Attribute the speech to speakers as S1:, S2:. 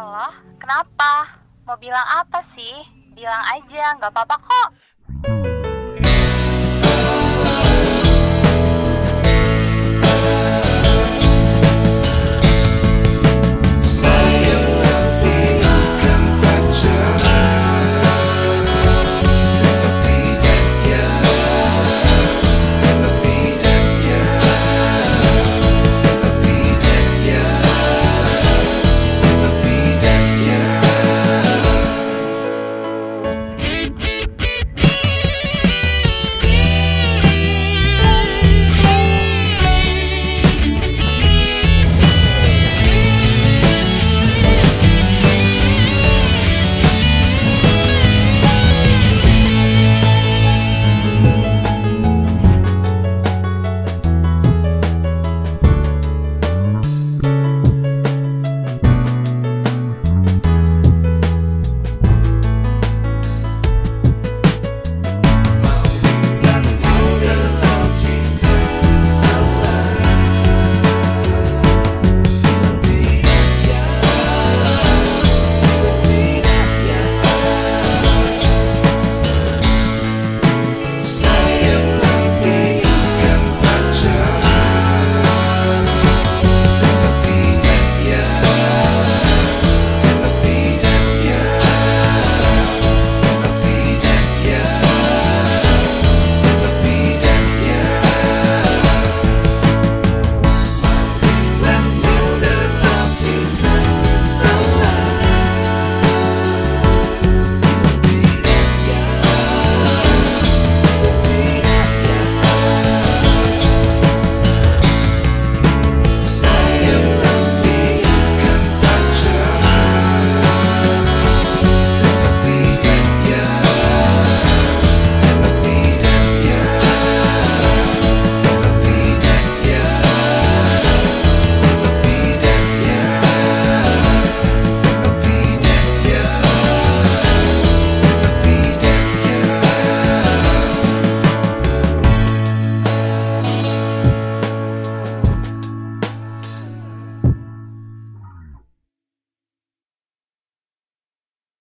S1: Halo, kenapa? Mau bilang apa sih? Bilang aja, nggak apa-apa kok.